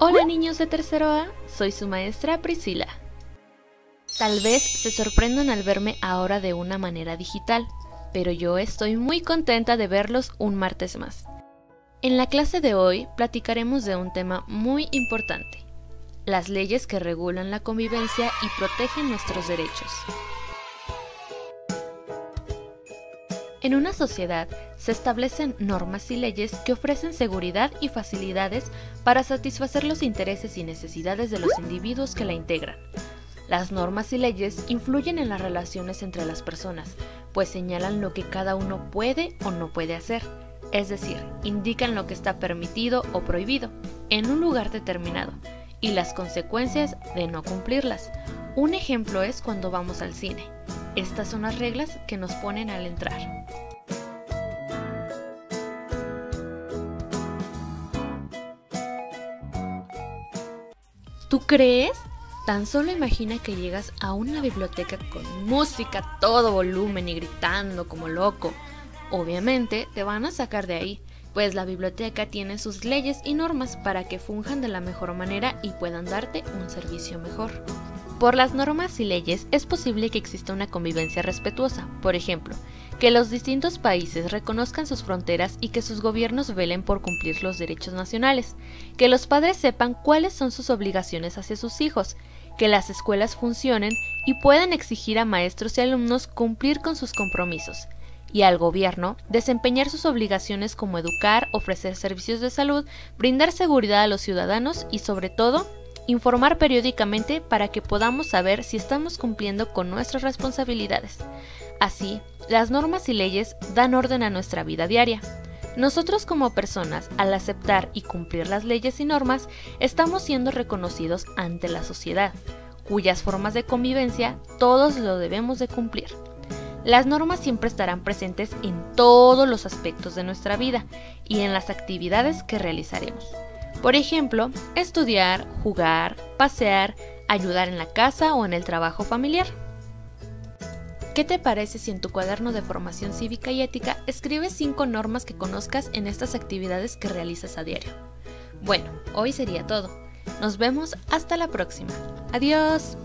Hola niños de tercero A, soy su maestra Priscila. Tal vez se sorprendan al verme ahora de una manera digital, pero yo estoy muy contenta de verlos un martes más. En la clase de hoy platicaremos de un tema muy importante, las leyes que regulan la convivencia y protegen nuestros derechos. En una sociedad se establecen normas y leyes que ofrecen seguridad y facilidades para satisfacer los intereses y necesidades de los individuos que la integran. Las normas y leyes influyen en las relaciones entre las personas, pues señalan lo que cada uno puede o no puede hacer, es decir, indican lo que está permitido o prohibido en un lugar determinado y las consecuencias de no cumplirlas. Un ejemplo es cuando vamos al cine. Estas son las reglas que nos ponen al entrar. ¿Tú crees? Tan solo imagina que llegas a una biblioteca con música todo volumen y gritando como loco. Obviamente te van a sacar de ahí, pues la biblioteca tiene sus leyes y normas para que funjan de la mejor manera y puedan darte un servicio mejor. Por las normas y leyes es posible que exista una convivencia respetuosa, por ejemplo, que los distintos países reconozcan sus fronteras y que sus gobiernos velen por cumplir los derechos nacionales, que los padres sepan cuáles son sus obligaciones hacia sus hijos, que las escuelas funcionen y puedan exigir a maestros y alumnos cumplir con sus compromisos, y al gobierno desempeñar sus obligaciones como educar, ofrecer servicios de salud, brindar seguridad a los ciudadanos y sobre todo informar periódicamente para que podamos saber si estamos cumpliendo con nuestras responsabilidades. Así, las normas y leyes dan orden a nuestra vida diaria. Nosotros como personas, al aceptar y cumplir las leyes y normas, estamos siendo reconocidos ante la sociedad, cuyas formas de convivencia todos lo debemos de cumplir. Las normas siempre estarán presentes en todos los aspectos de nuestra vida y en las actividades que realizaremos. Por ejemplo, estudiar, jugar, pasear, ayudar en la casa o en el trabajo familiar. ¿Qué te parece si en tu cuaderno de formación cívica y ética escribes cinco normas que conozcas en estas actividades que realizas a diario? Bueno, hoy sería todo. Nos vemos hasta la próxima. Adiós.